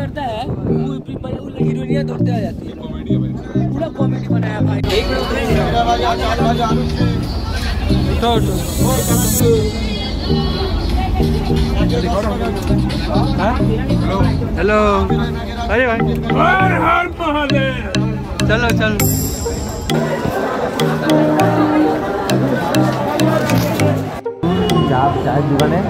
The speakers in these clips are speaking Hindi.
करता है वो हीरोइनिया दौड़ते आ जाती है। पूरा कॉमेडी बनाया भाई। एक हेलो अरे भाई। हर हर महादेव। चलो चलो। चाय चाय दुकान है।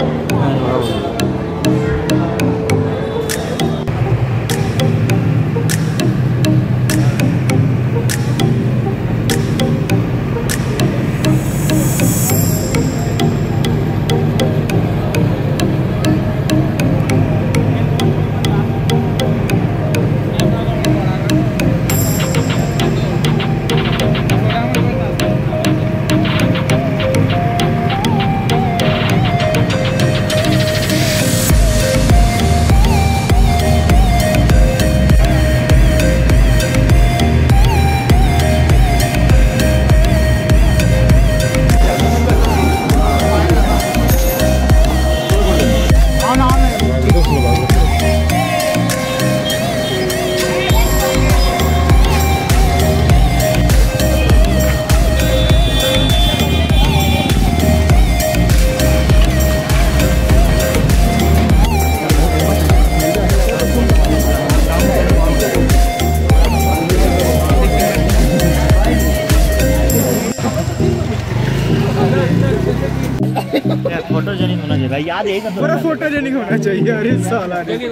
याद है फ़ोटो पूरा फोटोजेनिक होना चाहिए अरे साला रेड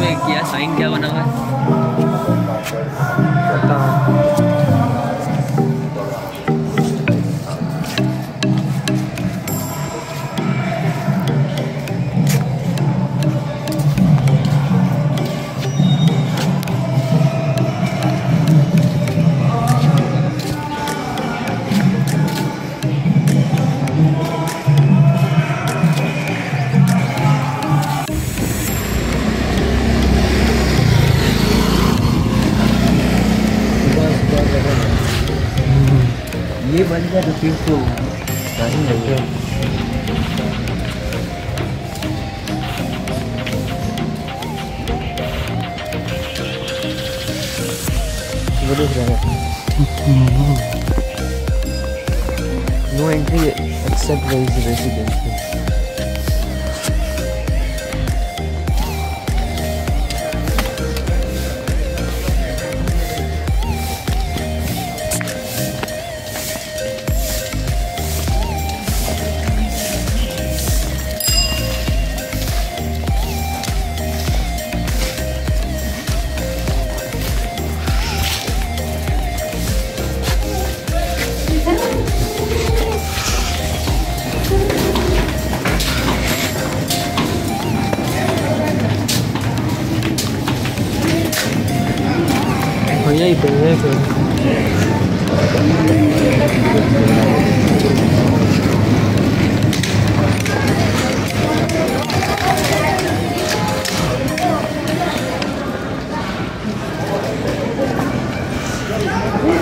में किया साइन क्या बना हुआ है? ये बन गया तो फिर तो नहीं लगे वो देख रहे हैं no entry except Thank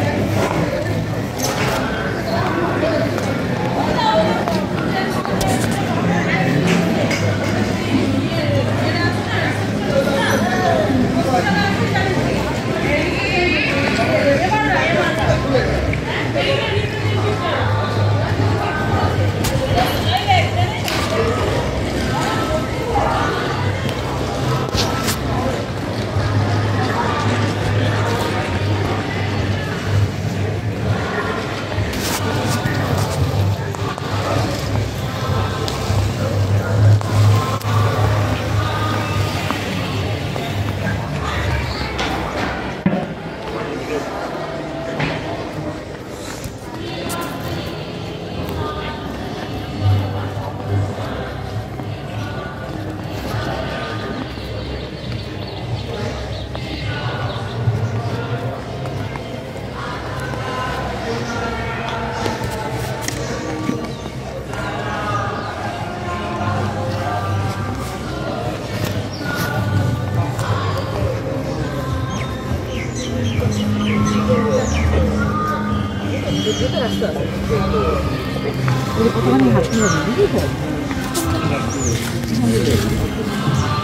you.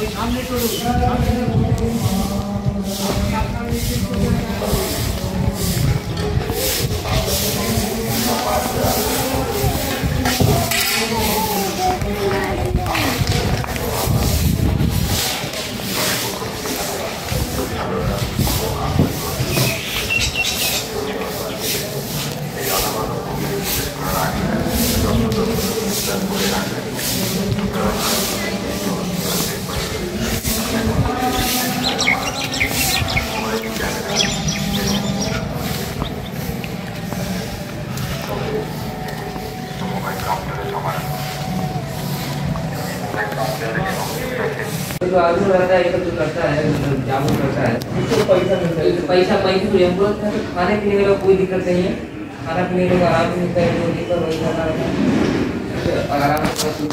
रहता है ये तो करता है जामुन करता है। पैसा मिलता। है पैसा पैसा तो एंबुलेंस में तो खाने पीने का कोई दिक्कत नहीं है। खाना पीने का आराम से मिलता है कोई दिक्कत वही खाना रहता है। आराम से सब कुछ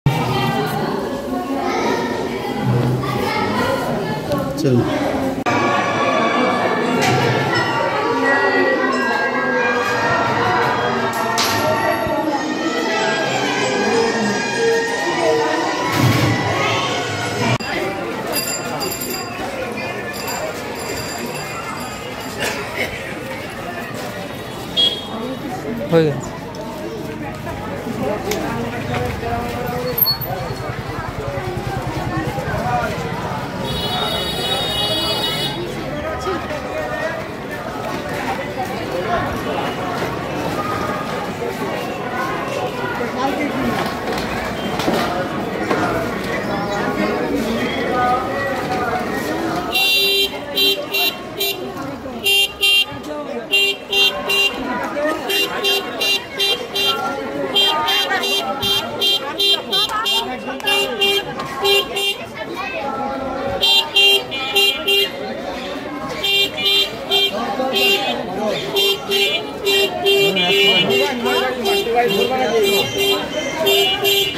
soon. Muy.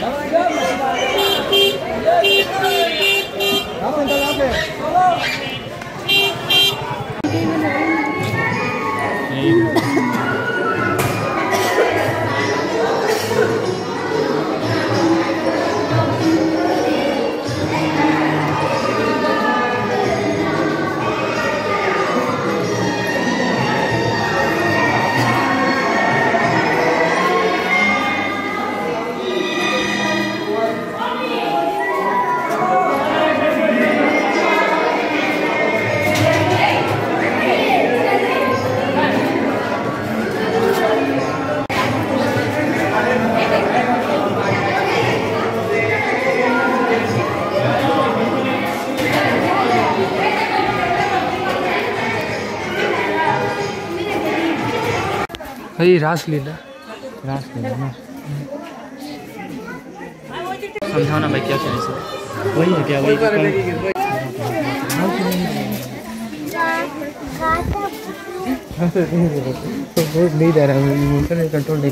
चल come गया भाई रासलीला रासलीला ना समझाओ ना भाई क्या करें सर? वही है क्या वही कल- नहीं दे रहा है इमोशन कंट्रोल नहीं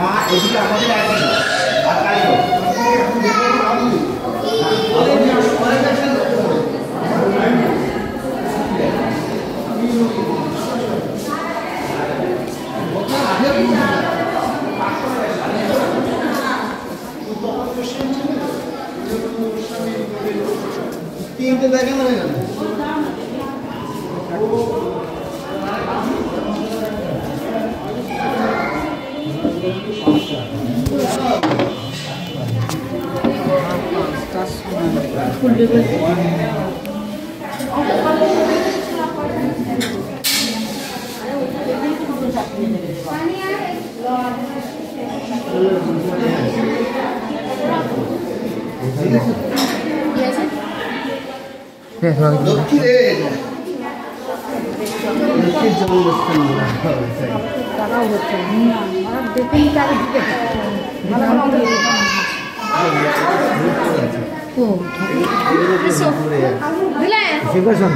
মা এদিকে আমাদের তিনটে দেখা না Yes, Lord. Look at it. Look at John Listen. Vila,